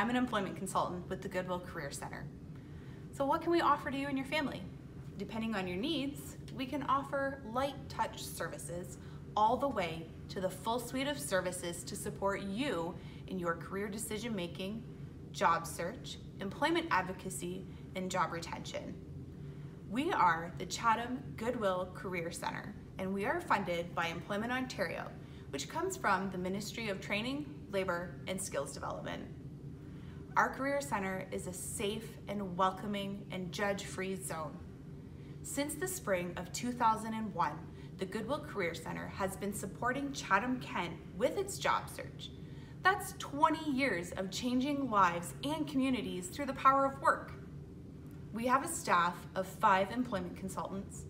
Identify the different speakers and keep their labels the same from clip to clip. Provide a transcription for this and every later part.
Speaker 1: I'm an employment consultant with the Goodwill Career Center. So what can we offer to you and your family? Depending on your needs, we can offer light touch services all the way to the full suite of services to support you in your career decision making, job search, employment advocacy, and job retention. We are the Chatham Goodwill Career Center, and we are funded by Employment Ontario, which comes from the Ministry of Training, Labor, and Skills Development. Our Career Center is a safe and welcoming and judge-free zone. Since the spring of 2001, the Goodwill Career Center has been supporting Chatham Kent with its job search. That's 20 years of changing lives and communities through the power of work. We have a staff of five employment consultants,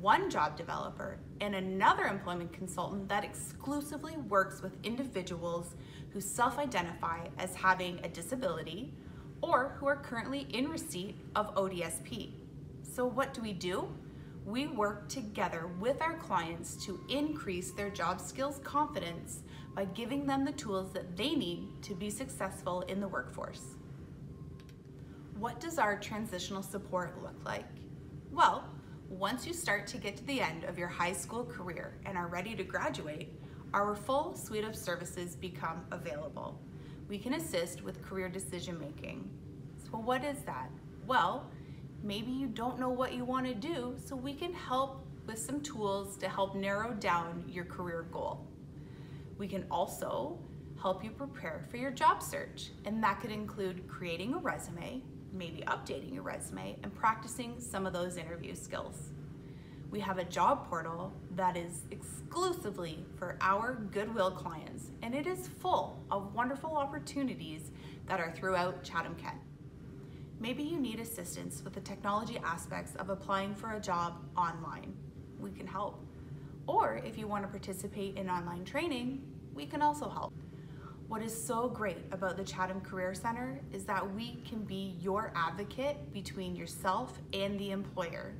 Speaker 1: one job developer, and another employment consultant that exclusively works with individuals who self-identify as having a disability or who are currently in receipt of ODSP. So what do we do? We work together with our clients to increase their job skills confidence by giving them the tools that they need to be successful in the workforce. What does our transitional support look like? Well, once you start to get to the end of your high school career and are ready to graduate, our full suite of services become available. We can assist with career decision making. So what is that? Well, maybe you don't know what you want to do, so we can help with some tools to help narrow down your career goal. We can also help you prepare for your job search, and that could include creating a resume, maybe updating your resume and practicing some of those interview skills. We have a job portal that is exclusively for our Goodwill clients, and it is full of wonderful opportunities that are throughout Chatham Kent. Maybe you need assistance with the technology aspects of applying for a job online. We can help. Or if you want to participate in online training, we can also help. What is so great about the Chatham Career Center is that we can be your advocate between yourself and the employer.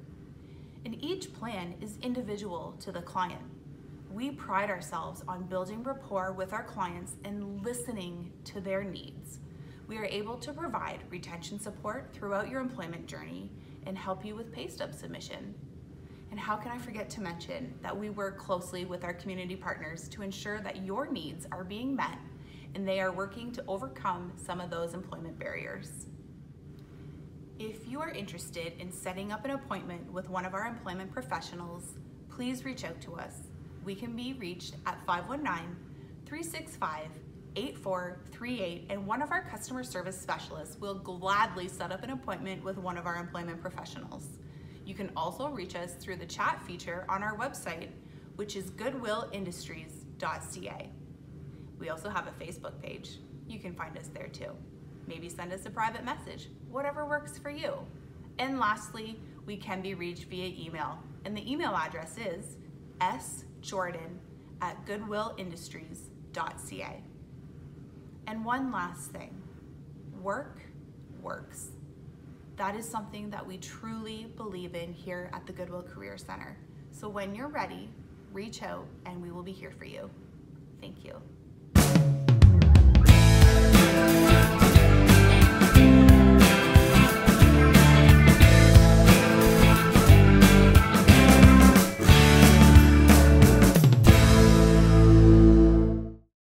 Speaker 1: And each plan is individual to the client. We pride ourselves on building rapport with our clients and listening to their needs. We are able to provide retention support throughout your employment journey and help you with pay stub submission. And how can I forget to mention that we work closely with our community partners to ensure that your needs are being met and they are working to overcome some of those employment barriers. If you are interested in setting up an appointment with one of our employment professionals, please reach out to us. We can be reached at 519-365-8438 and one of our customer service specialists will gladly set up an appointment with one of our employment professionals. You can also reach us through the chat feature on our website, which is goodwillindustries.ca. We also have a Facebook page. You can find us there too. Maybe send us a private message, whatever works for you. And lastly, we can be reached via email. And the email address is sjordan at goodwillindustries.ca. And one last thing, work works. That is something that we truly believe in here at the Goodwill Career Center. So when you're ready, reach out and we will be here for you. Thank you.